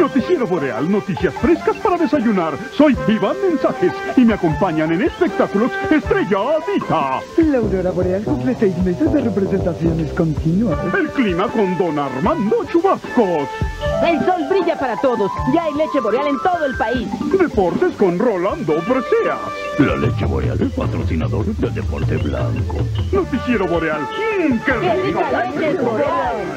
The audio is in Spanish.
Noticiero Boreal, noticias frescas para desayunar. Soy Iván Mensajes y me acompañan en espectáculos Estrella Adita. La aurora boreal cumple seis meses de representaciones continuas. El clima con Don Armando Chubascos. El sol brilla para todos. Ya hay leche boreal en todo el país. Deportes con Rolando Preseas. La leche boreal es patrocinador del deporte blanco. Noticiero Boreal. ¡Mmm, qué rico! leche boreal!